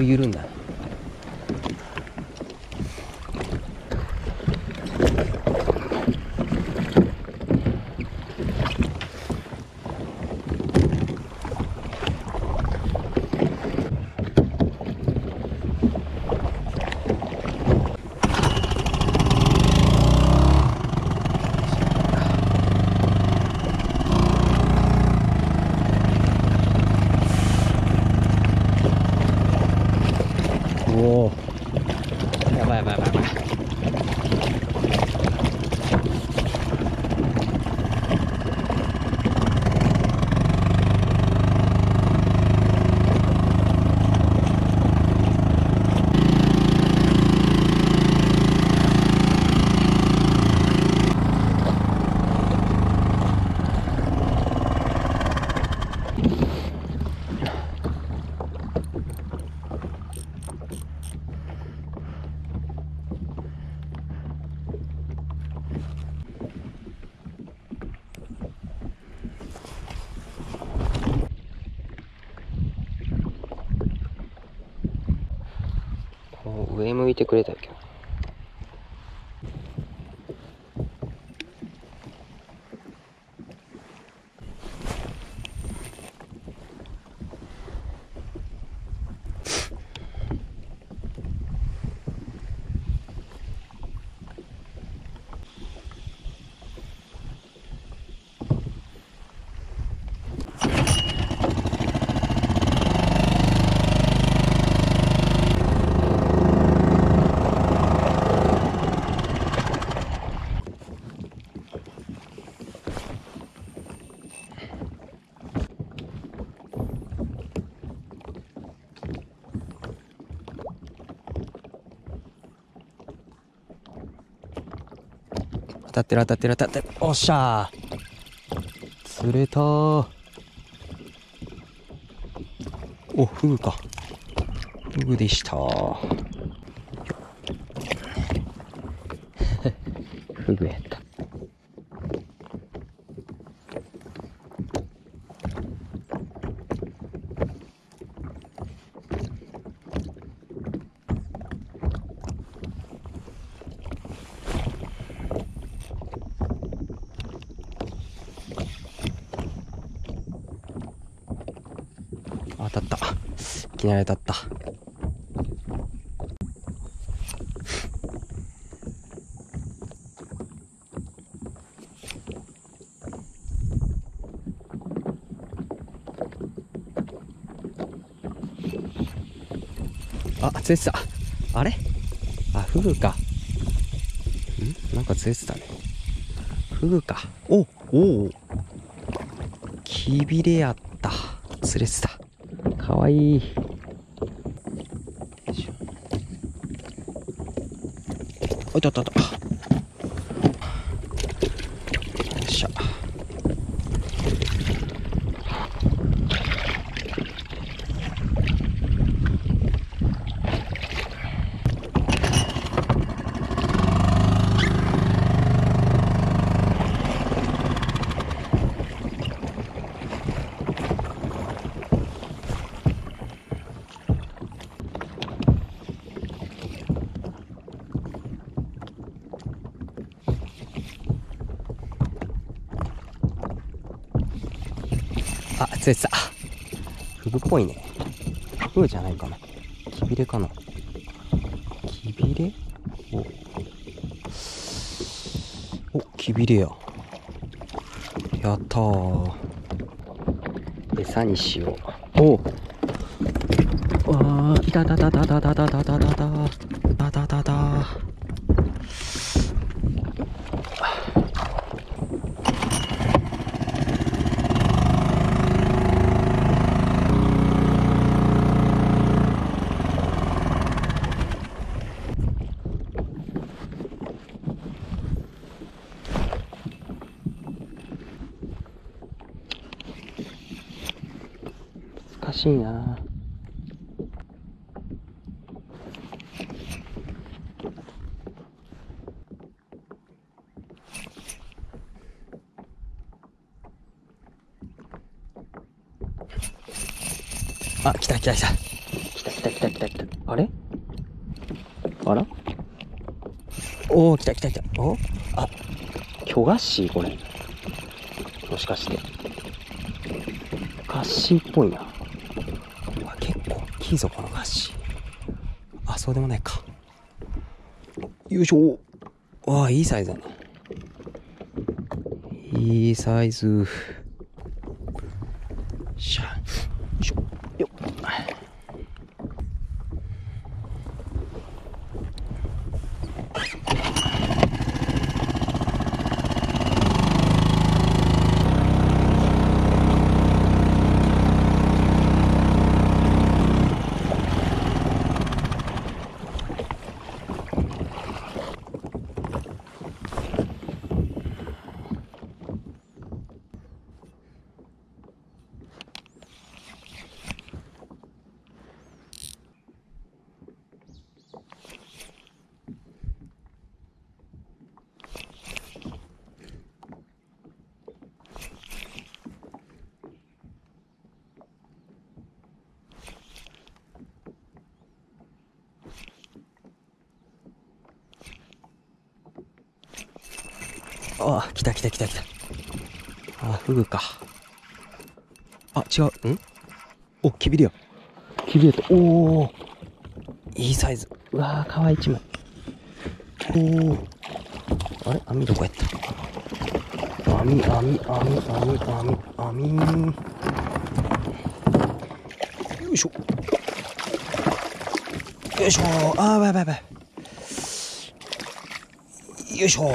く緩んだ。てくれたけどたってる当たってる当たってる。おっしゃー。釣れたー。おフグか。フグでしたフグやった当たったいきなり当たった。あ釣れてた。あれ？あフグか。ん？なんか釣れてたね。フグか。おおおきびれやった。釣れてた。かわいい。いたあった。釣れてた。フグっぽいね。フグじゃないかな。キビレかな。キビレお。お、キビレや。やったー。餌にしよう。おわー、いたたたたたたたたたたたたたたたしいなあ、来た来た来た。来た来来た来た来た来た。あれ？あら？おお、来た来た来た。お？あ、巨ガッシーこれ。もしかして。ガッシーっぽいな。いぞ、この菓子。あ、そうでもないか。よいしょ。わあ、いいサイズだな。いいサイズ。しゃ。よいしょ。よっ。ああ、来た来た来た来た。ああ、フグか。あ、違う。ん？お、キビリや。キビリやと。おお。いいサイズ。うわー、かわいい一枚。おお。あれ？網どこやった？網、網、網、網、網、網。よいしょ。よいしょあー、ばいばいばい。よいしょ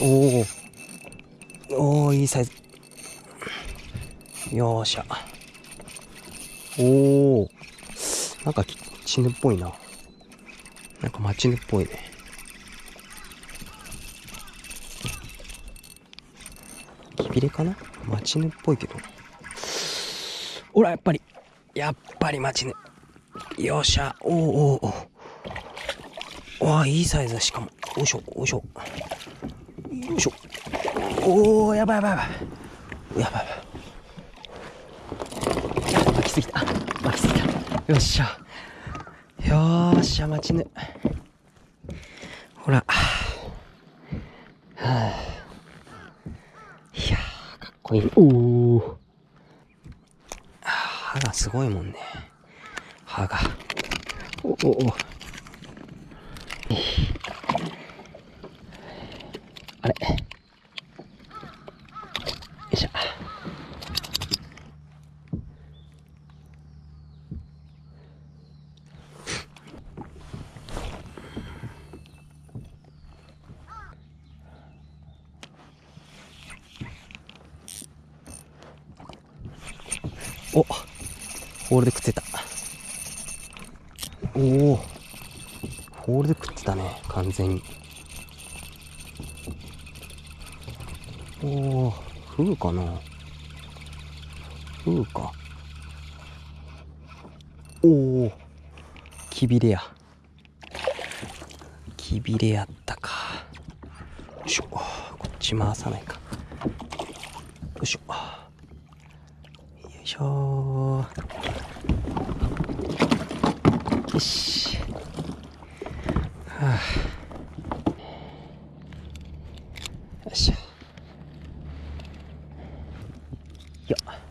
おおおおいいサイズ。よーしゃ。おおなんかチヌっぽいな。なんかマチヌっぽいね。キビレかな？マチヌっぽいけど。ほらやっぱり。やっぱりマチヌよっしゃ。おおおおわあいいサイズしかも。おいしょおいしょ。よいしょ。おおやばいやばいやばい。やばいやばい。巻きすぎた。巻きすぎた。よっしゃ。よーしゃ待ちぬ。ほら。はあ。いやかっこいい。おお歯がすごいもんね。歯が。おおお。おホールで食ってた。おおホールで食ってたね、完全に。おおフグかな。フグか。おおキビレや。キビレやったか。よいしょ。こっち回さないか。しょよしはあよいしょよっ